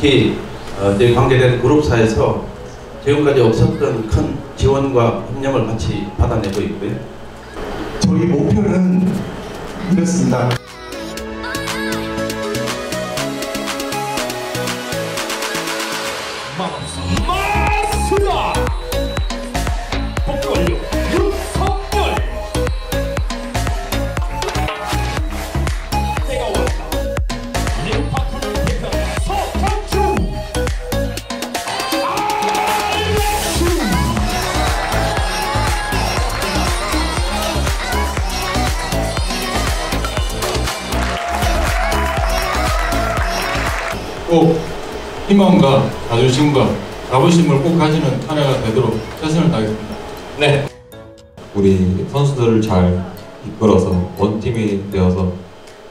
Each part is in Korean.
특히 어, 저희 관계된 그룹사에서 지금까지 없었던 큰 지원과 협력을 같이 받아내고 있고요. 저희 목표는 이렇습니다. 마수다 꼭 희망과 자존심과 자부심을 꼭 가지는 한 해가 되도록 최선을 다하겠습니다. 네 우리 선수들을 잘 이끌어서 원팀이 되어서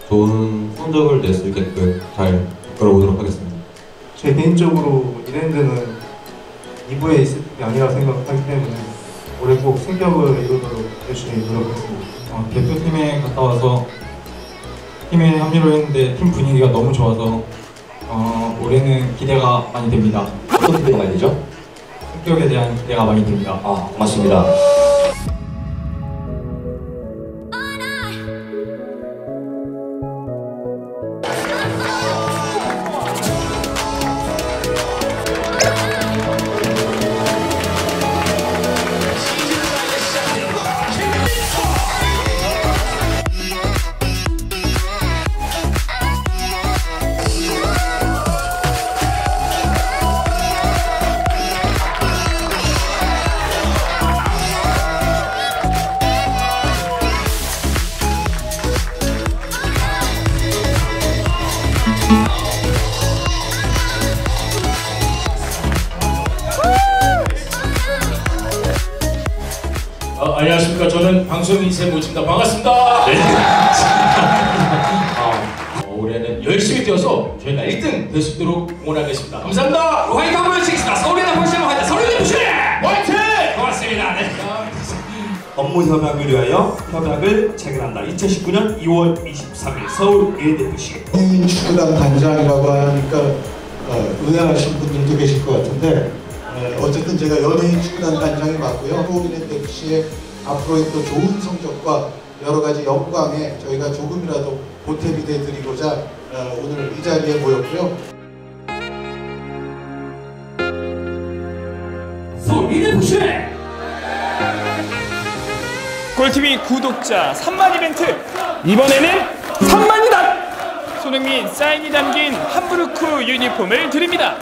좋은 성적을 낼 수 있게끔 잘 이끌어 보도록 하겠습니다. 제 개인적으로 이랜드는 2부에 있을 게 아니라 생각하기 때문에 올해 꼭 승격을 이루도록 열심히 노력하겠습니다. 어, 대표팀에 갔다 와서 팀에 합류를 했는데 팀 분위기가 너무 좋아서 어, 올해는 기대가 많이 됩니다. 어떤 기대가 많이 되죠? 합격에 대한 기대가 많이 됩니다. 아 고맙습니다 어, 안녕하십니까. 저는 방송인 세모입니다. 반갑습니다. 네. 아, 어, 올해는 열심히 뛰어서 저희가 1등 될 수 있도록 응원하겠습니다. 감사합니다. 화이팅 한번 해주시겠습니다. 서울이나 벌써 화이팅. 서울이나 부시 화이팅! 고맙습니다. 네. 업무 협약을 위하여 협약을 체결한다. 2019년 2월 23일 서울. 연예인 축구단 단장이라고 하니까 어, 의아하신 분들도 계실 것 같은데 어, 어쨌든 제가 연예인 축구단 단장이 맞고요. 호흡인의 FC의 앞으로의 또 좋은 성적과 여러 가지 영광에 저희가 조금이라도 보탬이 되드리고자 어, 오늘 이 자리에 모였고요. 서울이네 부시 꼴TV 구독자 3만 이벤트 이번에는 3만이다! 손흥민 사인이 담긴 함부르크 유니폼을 드립니다